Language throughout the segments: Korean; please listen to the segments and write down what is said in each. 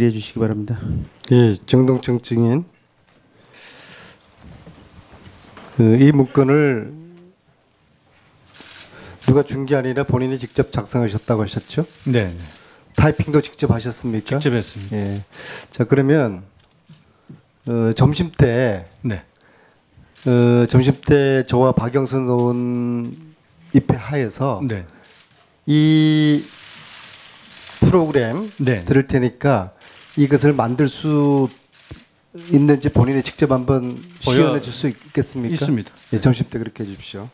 해 주시기 바랍니다. 예, 정동청 증인. 그, 이 문건을 누가 준 게 아니라 본인이 직접 작성하셨다고 하셨죠? 네, 타이핑도 직접 하셨습니까? 직접 했습니다. 예. 자 그러면 어, 점심 때 네, 어, 점심 때 저와 박영선 의원 입회 하에서 네, 이 프로그램 네. 들을 테니까 이것을 만들 수 있는지 본인이 직접 한번 시연해 줄 수 있겠습니까? 있습니다. 예, 점심 때 그렇게 해 주십시오.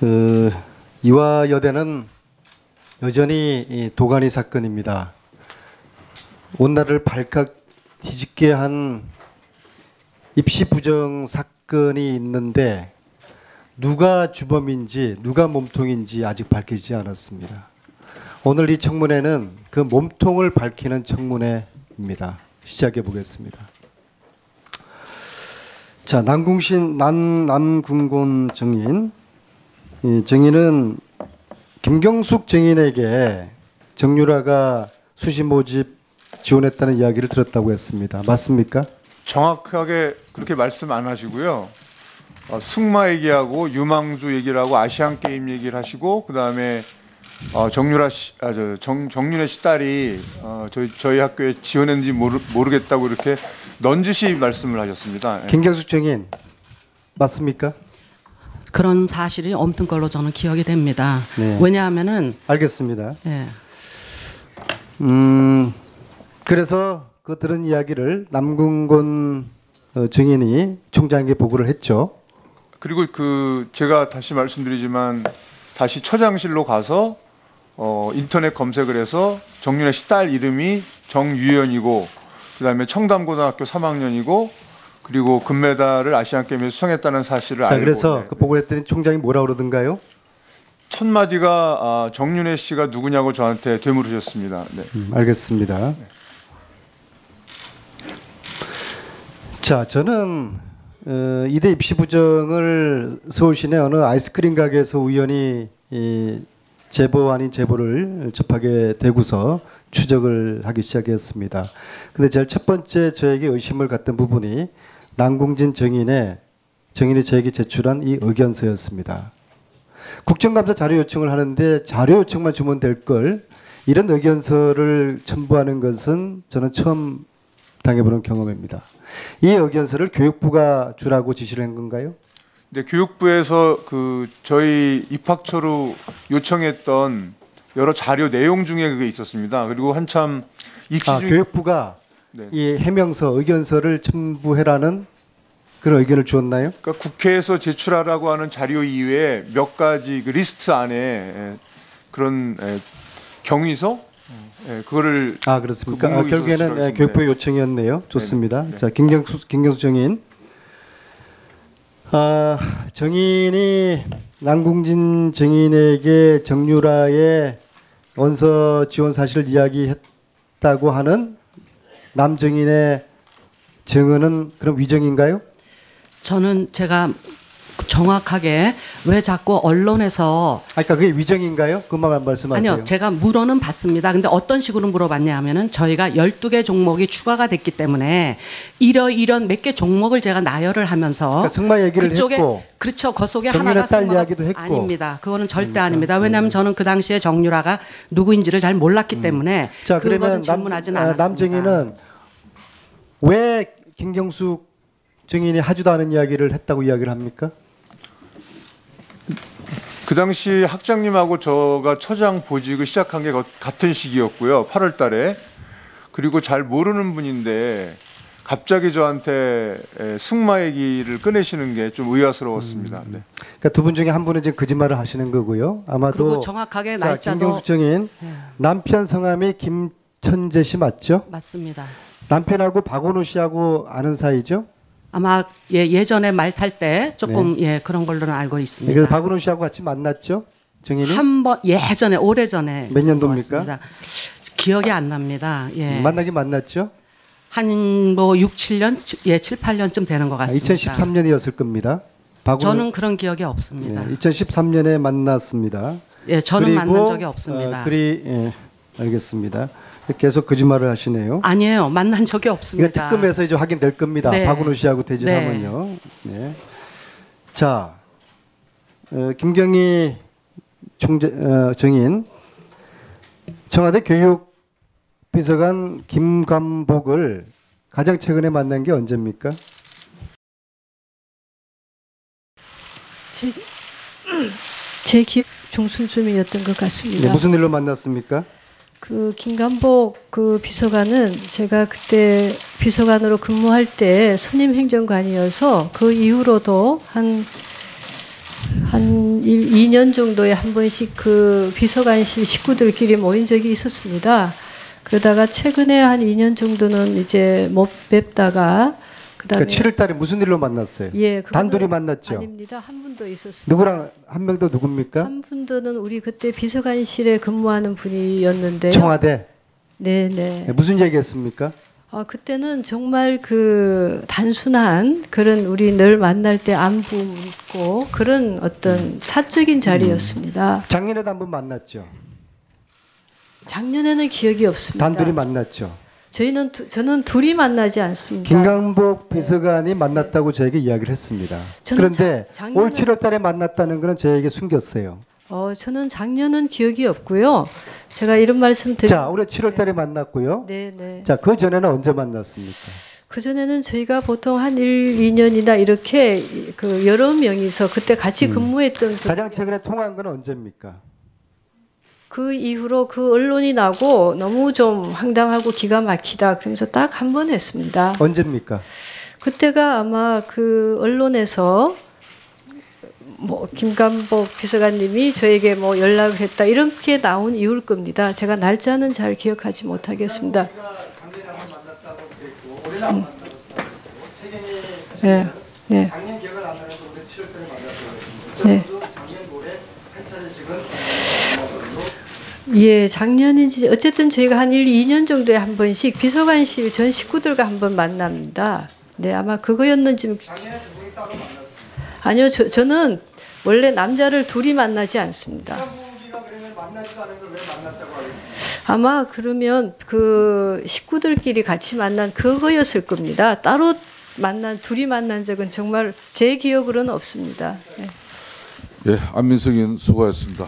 그 이화 여대는 여전히 이 도가니 사건입니다. 온 나라를 발칵 뒤집게 한 입시 부정 사건이 있는데 누가 주범인지 누가 몸통인지 아직 밝혀지지 않았습니다. 오늘 이 청문회는 그 몸통을 밝히는 청문회입니다. 시작해 보겠습니다. 자, 남궁신 남 남궁곤 정인 이 정인은 김경숙 정인에게 정유라가 수시 모집 지원했다는 이야기를 들었다고 했습니다. 맞습니까? 정확하게 그렇게 말씀 안 하시고요. 어, 승마 얘기하고 유망주 얘기를 하고 아시안 게임 얘기를 하시고 그 다음에 어, 정유라 씨, 아, 저, 정, 정윤혜 씨 딸이 어, 저희 저희 학교에 지원했는지 모르, 모르겠다고 이렇게 넌지시 말씀을 하셨습니다. 예. 김경숙 정인 맞습니까? 그런 사실이 없는 걸로 저는 기억이 됩니다. 네. 왜냐하면은 알겠습니다. 예, 음, 그래서 그 들은 이야기를 남궁곤 어, 증인이 총장에게 보고를 했죠. 그리고 그 제가 다시 말씀드리지만 다시 처장실로 가서 어, 인터넷 검색을 해서 정윤혜 씨 딸 이름이 정유연이고 그다음에 청담고등학교 3학년이고 그리고 금메달을 아시안 게임에서 수상했다는 사실을 자, 알고 그래서 네. 그 보고를 했더니 총장이 뭐라 그러던가요? 첫 마디가 아, 정윤혜 씨가 누구냐고 저한테 되물으셨습니다. 네. 음, 알겠습니다. 자, 저는 어, 이대 입시 부정을 서울시내 어느 아이스크림 가게에서 우연히 이 제보 아닌 제보를 접하게 되고서 추적을 하기 시작했습니다. 근데 제일 첫 번째 저에게 의심을 갖던 부분이 남궁진 정인의 정인이 저에게 제출한 이 의견서였습니다. 국정감사 자료 요청을 하는데 자료 요청만 주면 될 걸 이런 의견서를 첨부하는 것은 저는 처음 당해보는 경험입니다. 이 의견서를 교육부가 주라고 지시를 한 건가요? 근데 교육부에서 그 저희 입학처로 요청했던 여러 자료 내용 중에 그게 있었습니다. 그리고 한참 입시 아, 중 교육부가 네. 이 해명서 의견서를 첨부해라는 그런 의견을 주었나요? 그러니까 국회에서 제출하라고 하는 자료 이외에 몇 가지 그 리스트 안에 에, 그런 에, 경위서 에, 그거를 아 그렇습니까? 그 아, 결국에는. 예, 교육부의 요청이었네요. 좋습니다. 네. 자 김경수 김경수 정인. 아 정인이 남궁진 정인에게 정유라의 원서 지원 사실을 이야기했다고 하는 남정인의 증언은 그럼 위정인가요? 저는 제가 정확하게 왜 자꾸 언론에서 아까 그러니까 그게 위정인가요? 그만 말씀하세요. 아니요, 제가 물어는 봤습니다. 근데 어떤 식으로 물어봤냐 하면은 저희가 12개 종목이 추가가 됐기 때문에 이러 이런 몇 개 종목을 제가 나열을 하면서 그러니까 승마 얘기를 그쪽에 했고 그렇죠. 그 속에 하나가 딸 이야기도 했고. 그러니까. 아닙니다. 그거는 절대 아닙니다. 왜냐하면 저는 그 당시에 정유라가 누구인지를 잘 몰랐기 때문에 음. 자 그거는 그러면 남, 아, 않았습니다. 남정인은 왜 김경숙 증인이 하지도 않은 이야기를 했다고 이야기를 합니까? 그 당시 학장님하고 저가 처장 보직을 시작한 게 거- 같은 시기였고요. 8월 달에. 그리고 잘 모르는 분인데 갑자기 저한테 에, 승마 얘기를 꺼내시는 게 좀 의아스러웠습니다. 네. 그러니까 두 분 중에 한 분은 지금 거짓말을 하시는 거고요. 아마도 그리고 정확하게 자, 날짜도 김경숙 증인 예, 남편 성함이 김천재 씨 맞죠? 맞습니다. 남편하고 박원우 씨하고 아는 사이죠? 아마 예, 예전에 말 탈 때 조금 예 그런 걸로는 알고 그래서 있습니다. 박원우 씨하고 같이 만났죠? 증인이 한번 예전에 오래 전에 몇 년도입니까? 기억이 안 납니다. 예. 만나긴 만났죠? 한 뭐 6, 7년 예, 7, 8년쯤 되는 것 같습니다. 2013년이었을 겁니다. 박원우 저는 그런 기억이 없습니다. 네, 2013년에 만났습니다. 예, 저는 그리고, 만난 적이 없습니다. 어, 그리 예, 알겠습니다. 계속 거짓말을 하시네요. 아니에요. 만난 적이 없습니다. 특검에서 이제 확인될 겁니다. 네. 박은호 씨하고 대진하면요. 네. 자, 어, 김경희 총재 어, 정인 청와대 교육비서관 김감복을 가장 최근에 만난 게 언제입니까? 제, 제 기억 중순쯤이었던 것 같습니다. 네, 무슨 일로 만났습니까? 그 김감복 그 비서관은 제가 그때 비서관으로 근무할 때 선임 행정관이어서 그 이후로도 한한 2년 정도에 한 번씩 그 비서관실 식구들끼리 모인 적이 있었습니다. 그러다가 최근에 한 2년 정도는 이제 못 뵙다가 그다음에 그러니까 7월 달에 무슨 일로 만났어요? 예, 단둘이 만났죠. 아닙니다. 한 분도 있었습니다. 누구랑 한 명 더 누굽니까? 한 분들은 우리 그때 비서관실에 근무하는 분이었는데요. 청와대. 네네. 네, 무슨 얘기했습니까? 아 그때는 정말 그 단순한 그런 우리 늘 만날 때 안부 묻고 그런 어떤 사적인 자리였습니다. 작년에도 한 번 만났죠. 작년에는 기억이 없습니다. 단둘이 만났죠. 저희는 두, 저는 둘이 만나지 않습니다. 김강복 비서관이 만났다고 저에게 이야기를 했습니다. 그런데 자- 작년에- 올 7월 달에 만났다는 것은 저에게 숨겼어요. 어 저는 작년은 기억이 없고요. 제가 이런 말씀 드리. 자, 올해 7월 달에 만났고요. 네 네. 자, 그 전에는 언제 만났습니까? 그 전에는 저희가 보통 한 1, 2년이나 이렇게 그 여러 명이서 그때 같이 음. 근무했던 분- 가장 최근에 통화한 건 언제입니까? 그 이후로 그 언론이 나고 너무 좀 황당하고 기가 막히다 그러면서 딱 한 번 했습니다. 언제입니까? 그때가 아마 그 언론에서 뭐 김감복 비서관님이 저에게 뭐 연락을 했다 이렇게 나온 이유일 겁니다. 제가 날짜는 잘 기억하지 못하겠습니다. 음. 네, 네, 작년 기억은 안 나는데 올해 7월 달에 만났다고 네. 작년 올해 한 차례씩은 예, 작년인지 어쨌든 저희가 한 1, 2년 정도에 한 번씩 비서관실 전 식구들과 한 번 만납니다. 네, 아마 그거였는지 아니요, 저, 저는 원래 남자를 둘이 만나지 않습니다. 아마 그러면 그 식구들끼리 같이 만난 그거였을 겁니다. 따로 만난 둘이 만난 적은 정말 제 기억으로는 없습니다. 네. 예, 안민석 의원 수고하셨습니다.